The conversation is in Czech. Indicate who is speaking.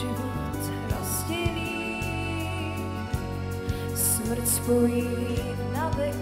Speaker 1: život rozdělí, smrt spojí na vek.